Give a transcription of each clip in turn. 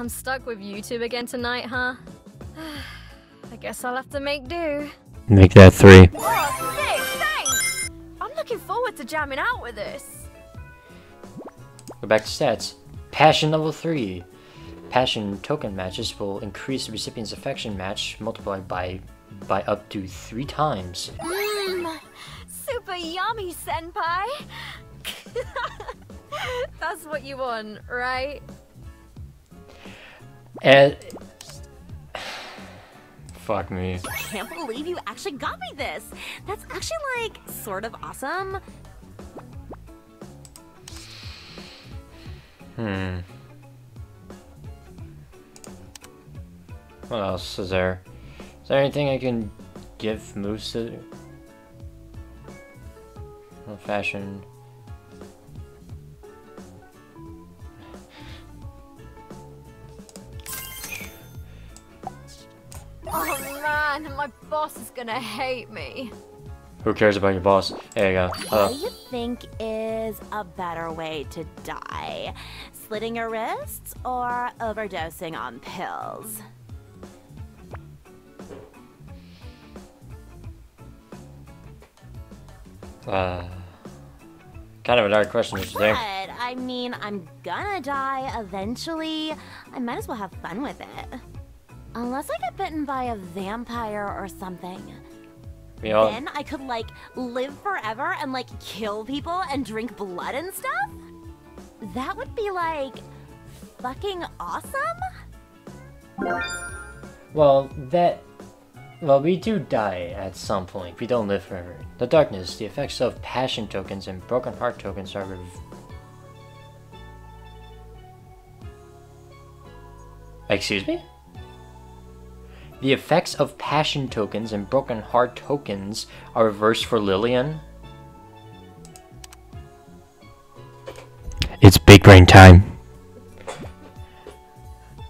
I'm stuck with you two again tonight, huh? I guess I'll have to make do. Make that three. Oh, sick, thanks! I'm looking forward to jamming out with this. Go back to stats. Passion level 3. Passion token matches will increase the recipient's affection match multiplied by by up to three times. Mmm, super yummy, senpai. That's what you want, right? And fuck me. I Can't believe you actually got me this. That's actually like sort of awesome. Hmm. What else is there? Is there anything I can give Moose to? Fashion. Oh man, my boss is gonna hate me. Who cares about your boss? There you go. What Uh, do you think is a better way to die? Slitting your wrists or overdosing on pills? uh, kind of a dark question, don't you think? But, I mean, I'm gonna die eventually. I might as well have fun with it. Unless I get bitten by a vampire or something. We all, Then I could, like, live forever and, like, kill people and drink blood and stuff? That would be, like, fucking awesome? well, that, well, we do die at some point. We don't live forever. The darkness, the effects of passion tokens and broken heart tokens are. Rev- Excuse me? The effects of passion tokens and broken heart tokens are reversed for Lillian. It's big brain time.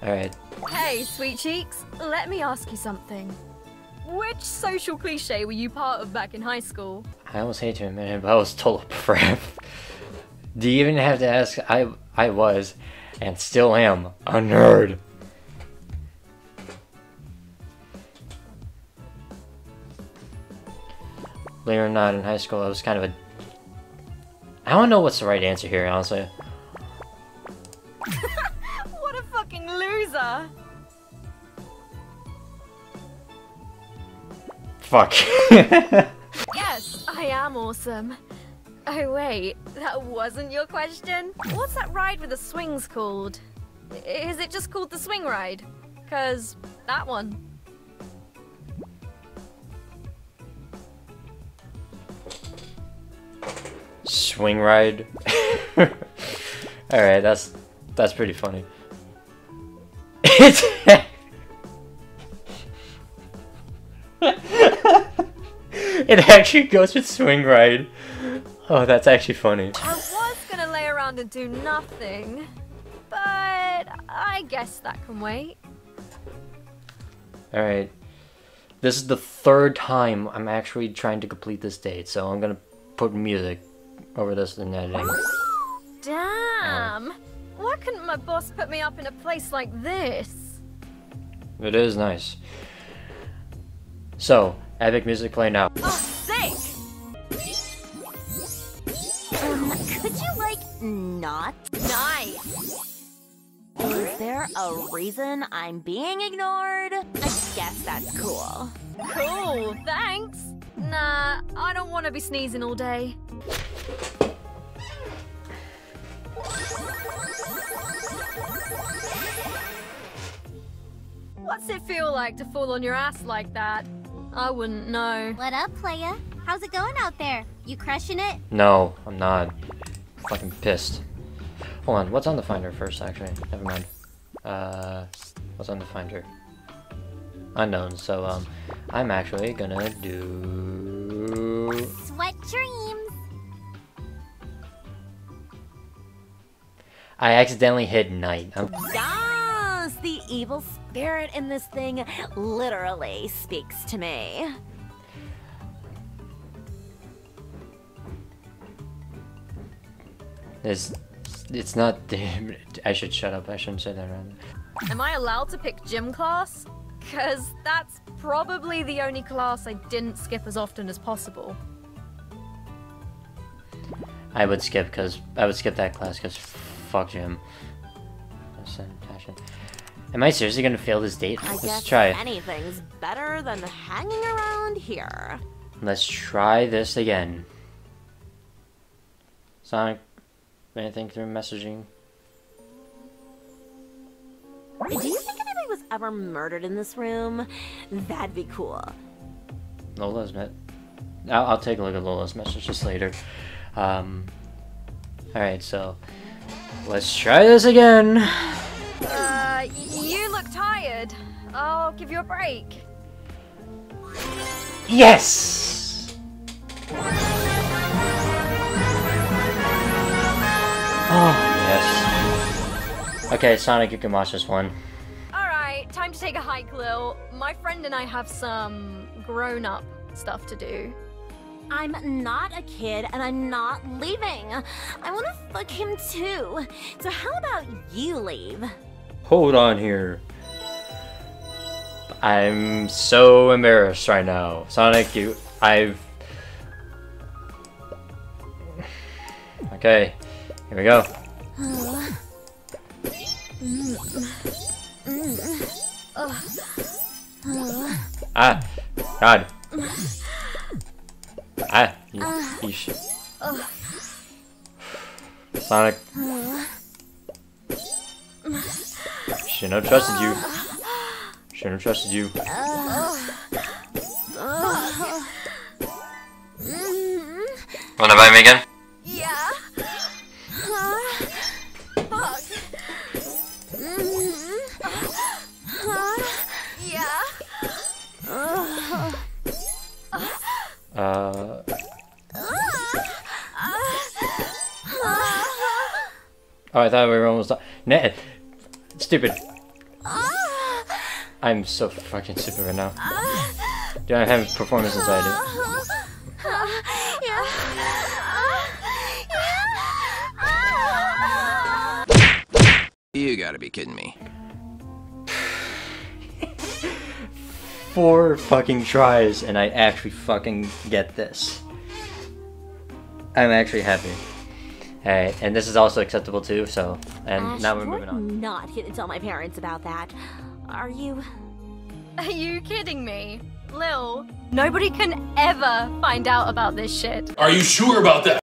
Alright. Hey, sweet cheeks, let me ask you something. Which social cliche were you part of back in high school? I almost hate to admit it, but I was total crap. Do you even have to ask? I I was, and still am, a nerd. It or not, in high school, I was kind of a. I don't know what's the right answer here, honestly. What a fucking loser! Fuck. Yes, I am awesome. Oh wait, that wasn't your question? What's that ride with the swings called? Is it just called the swing ride? Cause that one. Swing ride. Alright, that's that's pretty funny. It's It actually goes with swing ride. Oh, that's actually funny. I was gonna lay around and do nothing, but I guess that can wait. Alright. This is the third time I'm actually trying to complete this date, so I'm gonna put music over this in editing. Damn! Why couldn't my boss put me up in a place like this? It is nice. So, epic music play now. Oh, sick! Um, could you, like, not? Nice! Is there a reason I'm being ignored? I guess that's cool. Cool, thanks! Nah, I don't want to be sneezing all day. What's it feel like to fall on your ass like that? I wouldn't know. What up, playa? How's it going out there? You crushing it? No, I'm not. fucking pissed. Hold on, what's on the finder first, actually? Never mind. Uh, what's on the finder? Unknown, so, um, I'm actually gonna do... Sweat dreams. I accidentally hit night. I'm... Yes, the evil spirit in this thing literally speaks to me. It's, it's not... I should shut up, I shouldn't say that around. Am I allowed to pick gym class? Because that's probably the only class I didn't skip as often as possible. I would skip because I would skip that class because fuck gym. Am I seriously gonna fail this date? I Let's try. anything's better than hanging around here. Let's try this again. Sonic, anything through messaging? Do you think anybody was ever murdered in this room? That'd be cool. Lola's met. I'll, I'll take a look at Lola's messages later. Um. All right, so let's try this again. I'll give you a break. Yes. Oh yes. Okay, Sonic, you can watch this one. Alright, time to take a hike, Lil. My friend and I have some grown up stuff to do. I'm not a kid and I'm not leaving. I want to fuck him too. So how about you leave? Hold on here. I'm so embarrassed right now. Sonic, you. I've. Okay, here we go. Ah, God. Ah, you, you sh- Sonic. Shouldn't have trusted you. Shouldn't have trusted you. Wanna buy me again? Yeah? Uh. Oh, I thought we were almost done. Nah, stupid. I'm so fucking stupid right now. Dude, I'm having performance anxiety. You gotta be kidding me. Four fucking tries, and I actually fucking get this. I'm actually happy. Alright, and this is also acceptable too, so. And Ash, now we're you're moving on. not gonna tell my parents about that. Are you? Are you kidding me? Lil, nobody can ever find out about this shit. Are you sure about that?